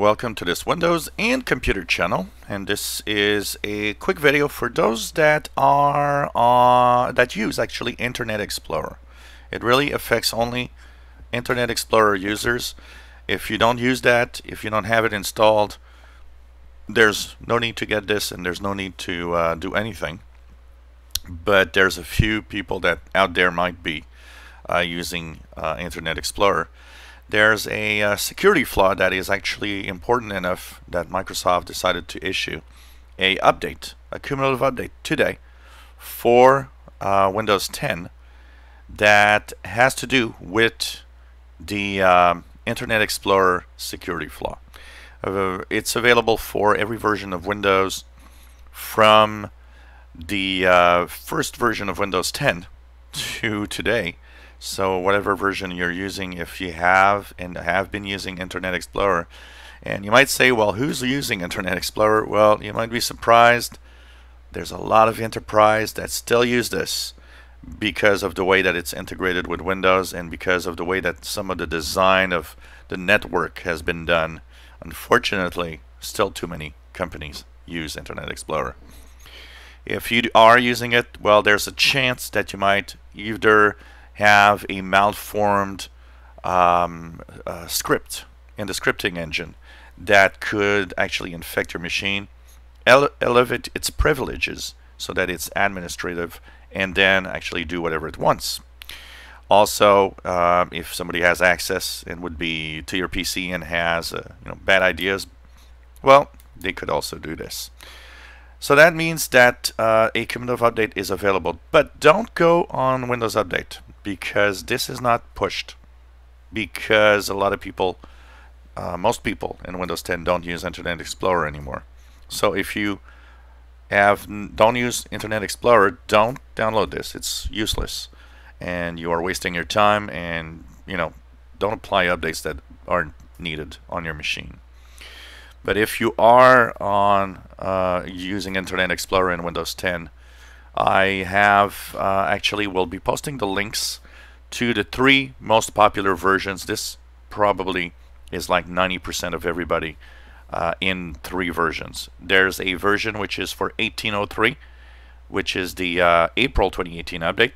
Welcome to this Windows and computer channel and this is a quick video for those that are uh, that use actually Internet Explorer. It really affects only Internet Explorer users. If you don't use that, if you don't have it installed, there's no need to get this and there's no need to uh, do anything. But there's a few people that out there might be uh, using uh, Internet Explorer there's a uh, security flaw that is actually important enough that Microsoft decided to issue a update, a cumulative update today for uh, Windows 10 that has to do with the um, Internet Explorer security flaw. Uh, it's available for every version of Windows from the uh, first version of Windows 10 to today so whatever version you're using, if you have and have been using Internet Explorer, and you might say, well, who's using Internet Explorer? Well, you might be surprised. There's a lot of enterprise that still use this because of the way that it's integrated with Windows and because of the way that some of the design of the network has been done. Unfortunately, still too many companies use Internet Explorer. If you are using it, well, there's a chance that you might either have a malformed um, uh, script in the scripting engine that could actually infect your machine, ele elevate its privileges so that it's administrative, and then actually do whatever it wants. Also, um, if somebody has access and would be to your PC and has uh, you know bad ideas, well, they could also do this. So that means that uh, a cumulative update is available, but don't go on Windows Update because this is not pushed. Because a lot of people uh, most people in Windows 10 don't use Internet Explorer anymore. So if you have don't use Internet Explorer don't download this. It's useless. And you are wasting your time and you know don't apply updates that aren't needed on your machine. But if you are on uh, using Internet Explorer in Windows 10 I have uh, actually will be posting the links to the three most popular versions. This probably is like 90% of everybody uh, in three versions. There's a version which is for 1803, which is the uh, April 2018 update.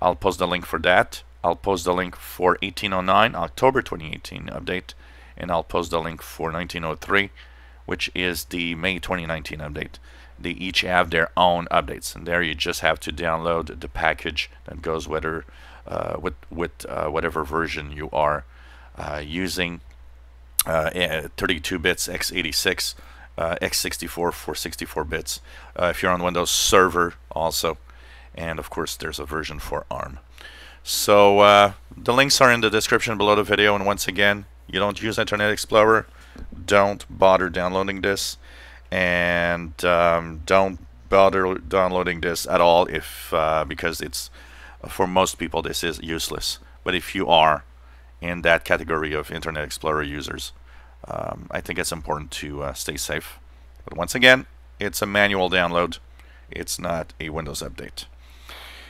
I'll post the link for that. I'll post the link for 1809, October 2018 update, and I'll post the link for 1903, which is the May 2019 update they each have their own updates. And there you just have to download the package that goes whether uh, with with uh, whatever version you are uh, using uh, eh, 32 bits x86 uh, x64 for 64 bits uh, if you're on Windows Server also. And of course there's a version for ARM so the links are in the description below the video. And once again you don't use Internet Explorer. Don't bother downloading this and um, don't bother downloading this at all if uh, because it's for most people this is useless. But if you are in that category of Internet Explorer users um, I think it's important to uh, stay safe. But once again it's a manual download. It's not a Windows update.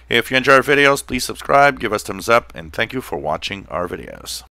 If you enjoy our videos please subscribe give us thumbs up and thank you for watching our videos